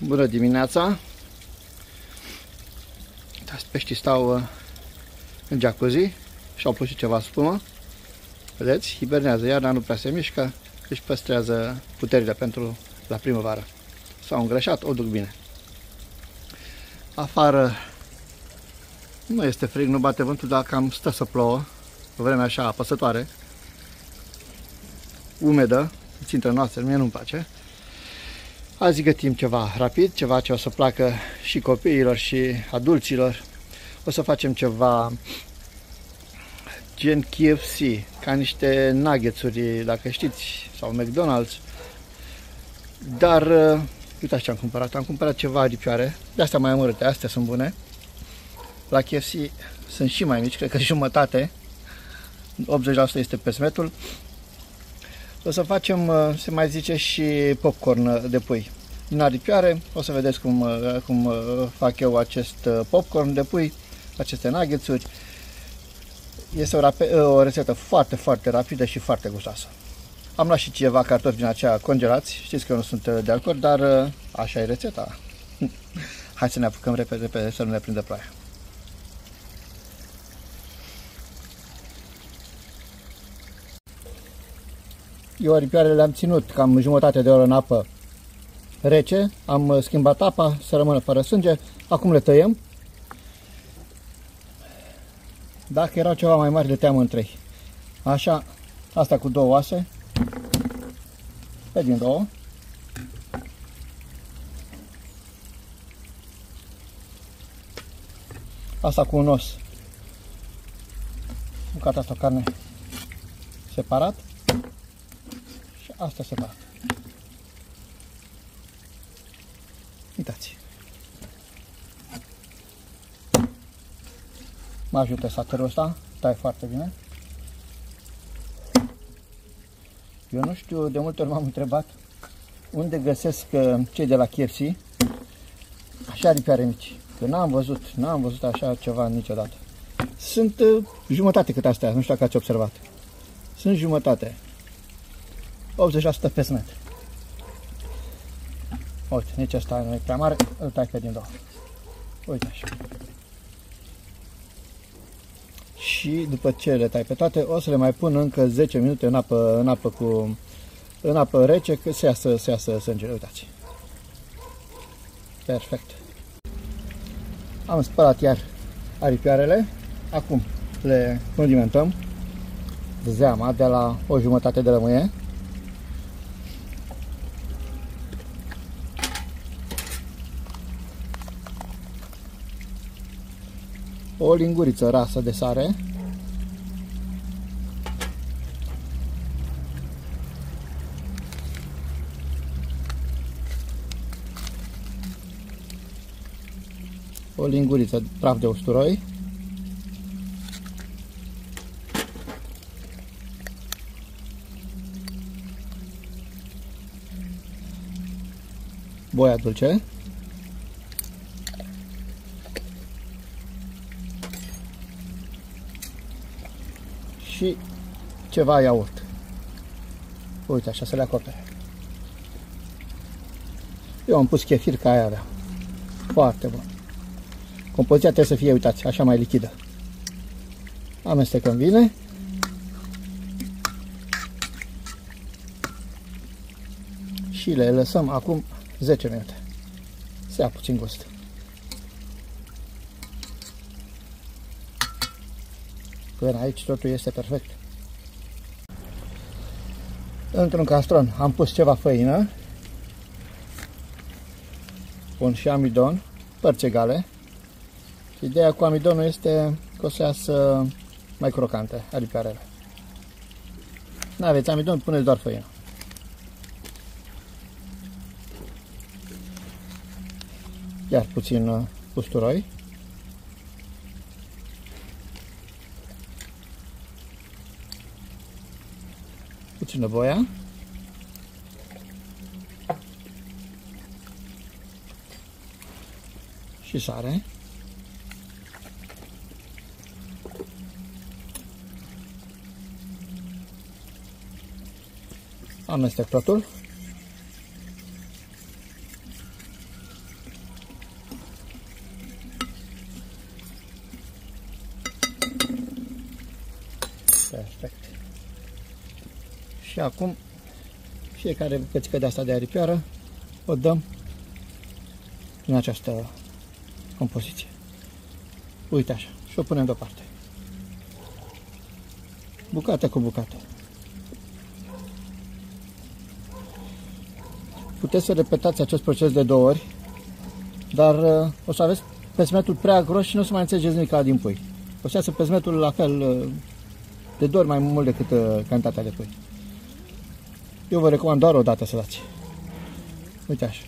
Bună dimineața! Uitați, peștii stau uh, în jacuzzi și au pus și ceva spumă. Vedeți? Hibernează, iarna nu prea se mișcă, își păstrează puterile pentru la primăvară. S-au îngrășat, o duc bine. Afară nu este frig, nu bate vântul, dar cam stă să plouă. O vreme așa apăsătoare, umedă, țintă noastră, mie nu-mi place. Azi gătim ceva rapid, ceva ce o să placă și copiilor și adulților. O să facem ceva gen KFC, ca niște nuggetsuri, dacă știți, sau McDonald's. Dar, uh, uitați ce am cumpărat. Am cumpărat ceva aripioare, de astea mai amărâte, astea sunt bune. La KFC sunt și mai mici, cred că jumătate. 80% este pesmetul. O să facem, uh, se mai zice, și popcorn de pui. Din aripioare, o să vedeți cum, uh, cum uh, fac eu acest popcorn de pui, aceste nuggetsuri. Este o, o rețetă foarte, foarte rapidă și foarte gustoasă. Am luat și ceva cartofi din aceea congelați. Știți că eu nu sunt de acord, dar așa e rețeta. Hai să ne apucăm repede, repede să nu ne prindă ploaia. Eu aripioarele le-am ținut cam jumătate de oră în apă rece, am schimbat apa să rămână fără sânge, acum le tăiem. Dacă erau ceva mai mari, le tăiam în trei. Așa, asta cu două oase, pe din două. Asta cu un os. Bucata asta carne separat asta se va. Uitați. Mă ajută satărul ăsta, tai foarte bine. Eu nu știu, de multe ori m-am întrebat unde găsesc uh, cei de la KFC așa ripiare mici. Că n-am văzut, n-am văzut așa ceva niciodată. Sunt uh, jumătate cât astea, nu știu dacă ați observat. Sunt jumătate. 80% pe smet. Uite, nici asta nu e prea mare, îl tai pe din două. Uite așa. Și după ce le tai pe toate, o să le mai pun încă 10 minute în apă, în apă cu în apă rece, că se iasă, se iasă sângele. Uitați. Perfect. Am spălat iar aripioarele. Acum le condimentăm zeama de la o jumătate de lămâie. O linguriță rasă de sare. O linguriță praf de usturoi. Boia dulce. Și ceva iaurt. Uite, așa să le acopere. Eu am pus chefir ca aia avea. Foarte bun. Compoziția trebuie să fie, uitați, așa mai lichidă. Amestecăm bine. Și le lăsăm acum 10 minute. Să ia puțin gust. Până aici totul este perfect. Într-un castron am pus ceva făină. Pun și amidon, părți egale. Ideea cu amidonul este că o să iasă mai crocante aripiarele. Nu aveți amidon, puneți doar făină. Iar puțin uh, usturoi. Puțină boia. Și sare. Amestec totul. Și acum fiecare bucățică de asta de aripioară o dăm în această compoziție. Uite așa. Și o punem deoparte. Bucată cu bucată. Puteți să repetați acest proces de două ori, dar uh, o să aveți pesmetul prea gros și nu o să mai înțelegeți nimic din pui. O să iasă pesmetul la fel uh, de două ori mai mult decât uh, cantitatea de pui. Eu vă recomand doar o dată să dați. Uite așa.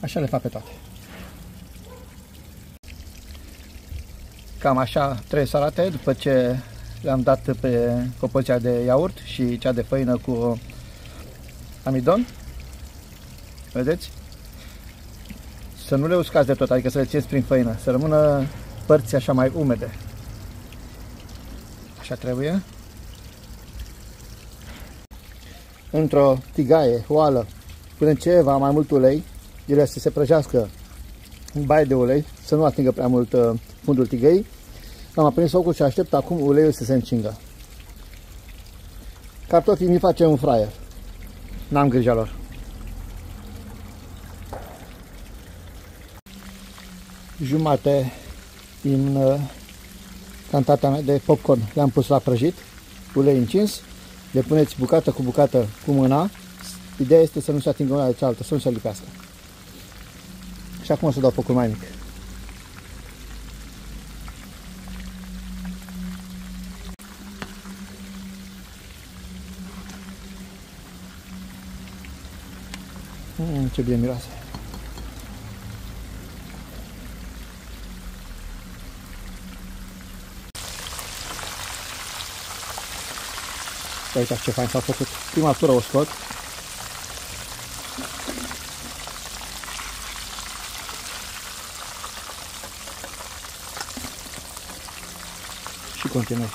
Așa le fac pe toate. Cam așa trei salate după ce le-am dat pe compoziția de iaurt și cea de făină cu amidon. Vedeți? Să nu le uscați de tot, adică să le țineți prin făină, să rămână părți așa mai umede. Așa trebuie. Într-o tigaie, oală, punem ceva mai mult ulei, ele să se prăjească în baie de ulei, să nu atingă prea mult uh, fundul tigăii. Am aprins focul și aștept acum uleiul să se încingă. Cartofii mi face un fraier. N-am grijă lor. Jumate din uh, cantata mea de popcorn le-am pus la prăjit, ulei încins, le puneți bucată cu bucată cu mâna. Ideea este să nu se atingă una de cealaltă, să nu se lipească. Și acum o să dau focul mai mic. Mm, ce bine miroase. Uitați ce fain s-a făcut. Prima tură o scot. Și continuăm.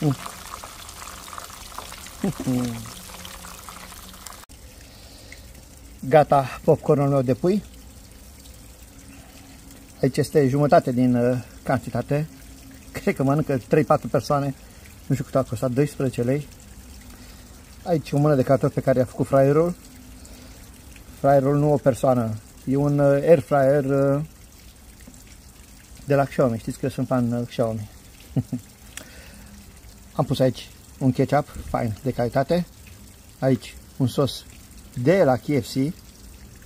Mm. Gata popcornul meu de pui. Aici este jumătate din uh, cantitate. Cred că mănâncă 3-4 persoane. Nu știu cât a costat, 12 lei. Aici o mână de cartofi pe care i-a făcut fraierul. Fraierul nu o persoană. E un uh, air fryer uh, de la Xiaomi. Știți că eu sunt fan uh, Xiaomi. Am pus aici un ketchup fain de calitate. Aici un sos de la KFC.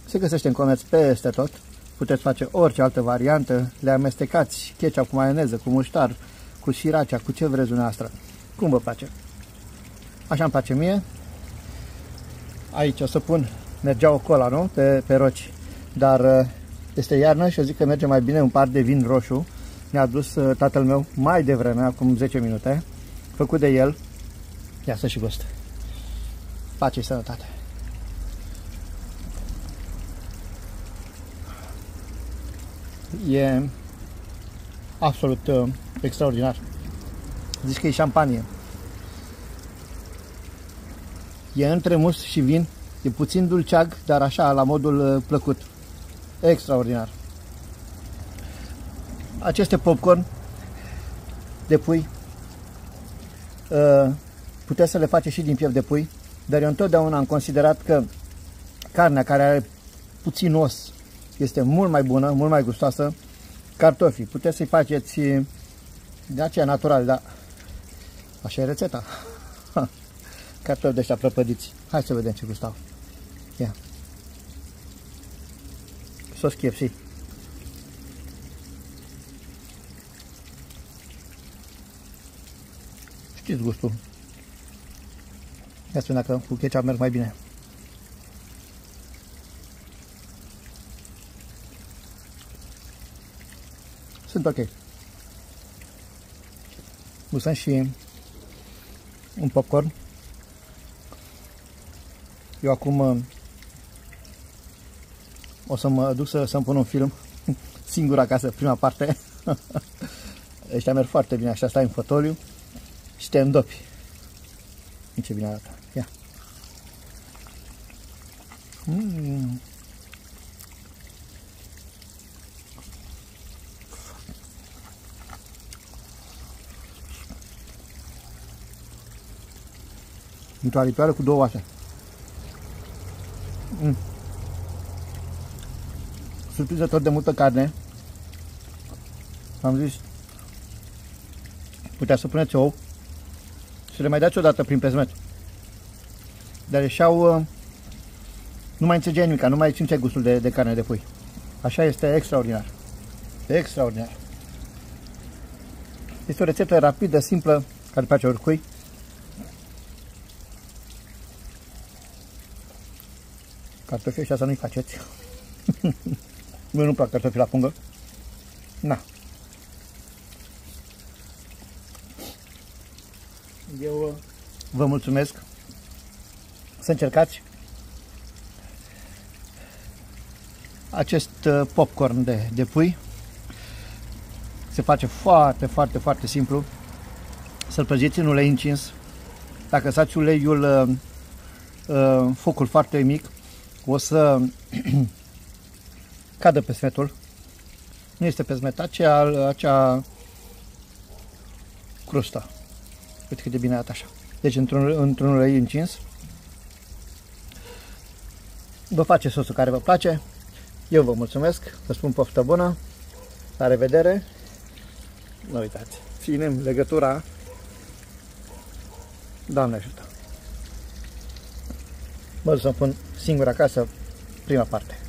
Se găsește în comerț peste tot. Puteți face orice altă variantă. Le amestecați ketchup cu maioneză, cu muștar, cu siracea, cu ce vreți dumneavoastră. Cum vă place? Așa îmi place mie. Aici o să pun, mergea o cola, nu? Pe, pe roci. Dar uh, este iarnă și eu zic că merge mai bine un par de vin roșu. Mi-a adus uh, tatăl meu mai devreme, acum 10 minute, făcut de el. Ia să și gust. Pace și sănătate. E absolut uh, extraordinar. Zici că e șampanie. E între mus și vin. E puțin dulceag, dar așa, la modul uh, plăcut. Extraordinar. Aceste popcorn de pui uh, puteți să le faceți și din piept de pui, dar eu întotdeauna am considerat că carnea care are puțin os este mult mai bună, mult mai gustoasă. Cartofii, puteți să-i faceți de aceea natural, dar așa e rețeta. Cartofi de ăștia prăpădiți. Hai să vedem ce gustau. Ia. Sos KFC. Știți gustul. Ia spune dacă cu ketchup merg mai bine. Sunt ok. Gustăm și un popcorn. Eu acum uh, o să mă duc să, să-mi pun un film singur acasă, prima parte. Ăștia merg foarte bine, așa stai în fotoliu și te îndopi. Ce bine arată. Ia. Mm. Într-o aripioară cu două oase. Mm. Surprinzător de multă carne. Am zis, putea să puneți ou și le mai dați o dată prin pezmet. Dar ieșeau, uh, nu mai înțelegeai nimic, nu mai simțeai gustul de, de carne de pui. Așa este extraordinar. Extraordinar. Este o rețetă rapidă, simplă, care face oricui. Cartofii ăștia să nu-i faceți. Mie nu plac cartofii la pungă. Na. Eu uh, vă mulțumesc să încercați acest uh, popcorn de, de pui. Se face foarte, foarte, foarte simplu. Să-l prăjiți în ulei încins. Dacă sați uleiul, uh, uh, focul foarte mic, o să cadă pe smetul. Nu este pe smet, acea, acea crustă. Uite cât de bine arată așa. Deci într-un într, -un, ulei încins. Vă face sosul care vă place. Eu vă mulțumesc, vă spun poftă bună, la revedere. Nu uitați, ținem legătura. Doamne ajută! Mă duc să pun singur acasă prima parte.